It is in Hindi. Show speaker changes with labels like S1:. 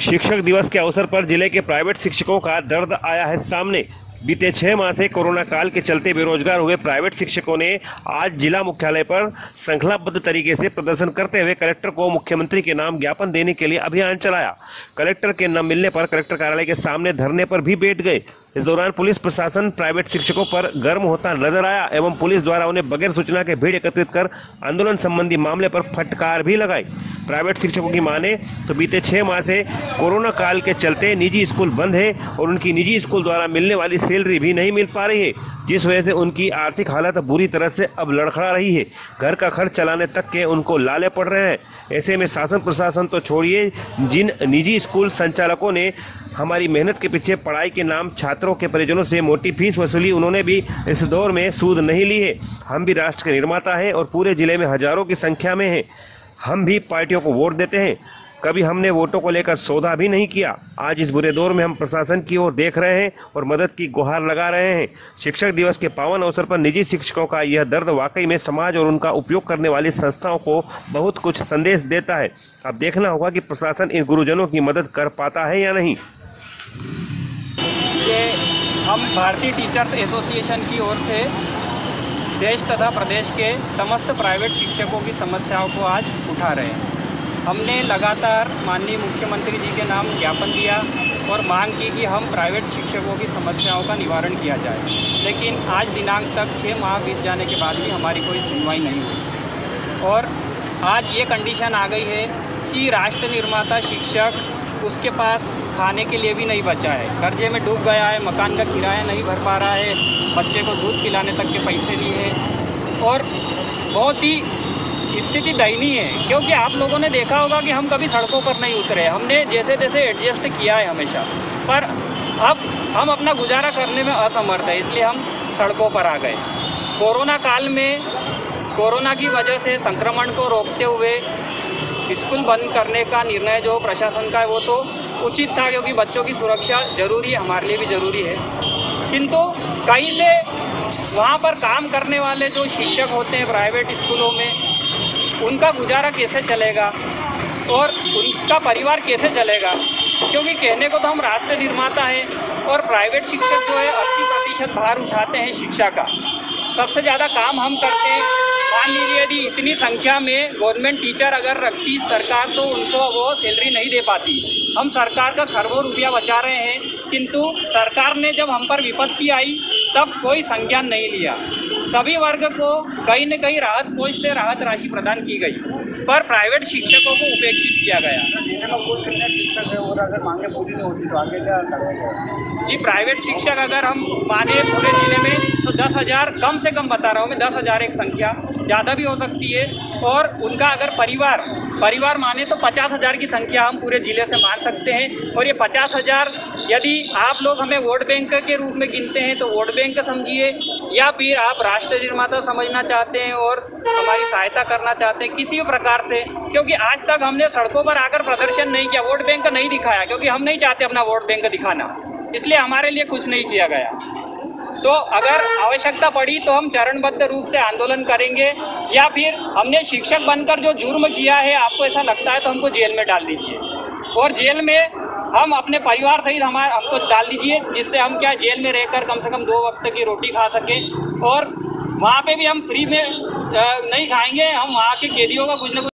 S1: शिक्षक दिवस के अवसर पर ज़िले के प्राइवेट शिक्षकों का दर्द आया है सामने। बीते छह माह से कोरोना काल के चलते बेरोजगार हुए प्राइवेट शिक्षकों ने आज जिला मुख्यालय पर श्रृंखलाबद्ध तरीके से प्रदर्शन करते हुए कलेक्टर को मुख्यमंत्री के नाम ज्ञापन देने के लिए अभियान चलाया। कलेक्टर के न मिलने पर कलेक्टर कार्यालय के सामने धरने पर भी बैठ गए। इस दौरान पुलिस प्रशासन प्राइवेट शिक्षकों पर गर्म होता नज़र आया एवं पुलिस द्वारा उन्हें बगैर सूचना के भीड़ एकत्रित कर आंदोलन संबंधी मामले पर फटकार भी लगाई। प्राइवेट शिक्षकों की माने तो बीते छह माह से कोरोना काल के चलते निजी स्कूल बंद है और उनकी निजी स्कूल द्वारा मिलने वाली सैलरी भी नहीं मिल पा रही है, जिस वजह से उनकी आर्थिक हालत बुरी तरह से अब लड़खड़ा रही है। घर का खर्च चलाने तक के उनको लाले पड़ रहे हैं। ऐसे में शासन प्रशासन तो छोड़िए, जिन निजी स्कूल संचालकों ने हमारी मेहनत के पीछे पढ़ाई के नाम छात्रों के परिजनों से मोटी फ़ीस वसूली उन्होंने भी इस दौर में सूद नहीं ली है। हम भी राष्ट्र के निर्माता हैं और पूरे ज़िले में हज़ारों की संख्या में हैं। हम भी पार्टियों को वोट देते हैं। कभी हमने वोटों को लेकर सौदा भी नहीं किया। आज इस बुरे दौर में हम प्रशासन की ओर देख रहे हैं और मदद की गुहार लगा रहे हैं। शिक्षक दिवस के पावन अवसर पर निजी शिक्षकों का यह दर्द वाकई में समाज और उनका उपयोग करने वाली संस्थाओं को बहुत कुछ संदेश देता है। अब देखना होगा कि प्रशासन इन गुरुजनों की मदद कर पाता है या नहीं।
S2: हम भारतीय टीचर्स एसोसिएशन की ओर से देश तथा प्रदेश के समस्त प्राइवेट शिक्षकों की समस्याओं को आज उठा रहे हैं। हमने लगातार माननीय मुख्यमंत्री जी के नाम ज्ञापन दिया और मांग की कि हम प्राइवेट शिक्षकों की समस्याओं का निवारण किया जाए। लेकिन आज दिनांक तक छः माह बीत जाने के बाद भी हमारी कोई सुनवाई नहीं हुई। और आज ये कंडीशन आ गई है कि राष्ट्र निर्माता शिक्षक उसके पास खाने के लिए भी नहीं बचा है। कर्जे में डूब गया है, मकान का किराया नहीं भर पा रहा है, बच्चे को दूध पिलाने तक के पैसे नहीं है। और बहुत ही स्थिति दयनीय है, क्योंकि आप लोगों ने देखा होगा कि हम कभी सड़कों पर नहीं उतरे। हमने जैसे तैसे एडजस्ट किया है हमेशा। पर अब हम अपना गुजारा करने में असमर्थ है, इसलिए हम सड़कों पर आ गए। कोरोना काल में, कोरोना की वजह से संक्रमण को रोकते हुए स्कूल बंद करने का निर्णय जो प्रशासन का है वो तो उचित था क्योंकि बच्चों की सुरक्षा ज़रूरी है, हमारे लिए भी ज़रूरी है। किंतु कहीं से वहाँ पर काम करने वाले जो शिक्षक होते हैं प्राइवेट स्कूलों में, उनका गुजारा कैसे चलेगा और उनका परिवार कैसे चलेगा? क्योंकि कहने को तो हम राष्ट्र निर्माता हैं और प्राइवेट शिक्षक जो है अस्सी प्रतिशत भार उठाते हैं शिक्षा का। सबसे ज़्यादा काम हम करते हैं मान लीजिए यदि इतनी संख्या में गवर्नमेंट टीचर अगर रखती सरकार तो उनको वो सैलरी नहीं दे पाती। हम सरकार का खरबों रुपया बचा रहे हैं किंतु सरकार ने जब हम पर विपत्ति आई तब कोई संज्ञान नहीं लिया। सभी वर्ग को कहीं न कहीं राहत कोष से राहत राशि प्रदान की गई पर प्राइवेट शिक्षकों को उपेक्षित किया गया।
S3: है तो आगे क्या
S2: जी प्राइवेट शिक्षक अगर हम माने पूरे दस हज़ार, कम से कम बता रहा हूँ मैं, दस हज़ार एक संख्या, ज़्यादा भी हो सकती है। और उनका अगर परिवार परिवार माने तो पचास हज़ार की संख्या हम पूरे ज़िले से मान सकते हैं। और ये पचास हज़ार, यदि आप लोग हमें वोट बैंक के रूप में गिनते हैं तो वोट बैंक समझिए। या फिर आप राष्ट्र निर्माता समझना चाहते हैं और हमारी सहायता करना चाहते हैं, किसी भी प्रकार से। क्योंकि आज तक हमने सड़कों पर आकर प्रदर्शन नहीं किया, वोट बैंक नहीं दिखाया, क्योंकि हम नहीं चाहते अपना वोट बैंक दिखाना। इसलिए हमारे लिए कुछ नहीं किया गया। तो अगर आवश्यकता पड़ी तो हम चरणबद्ध रूप से आंदोलन करेंगे या फिर हमने शिक्षक बनकर जो जुर्म किया है, आपको ऐसा लगता है तो हमको जेल में डाल दीजिए। और जेल में हम अपने परिवार सहित हमारे हमको डाल दीजिए, जिससे हम क्या जेल में रहकर कम से कम दो वक्त की रोटी खा सकें और वहाँ पे भी हम फ्री में नहीं खाएँगे, हम वहाँ के कैदियों का कुछ ना कुछ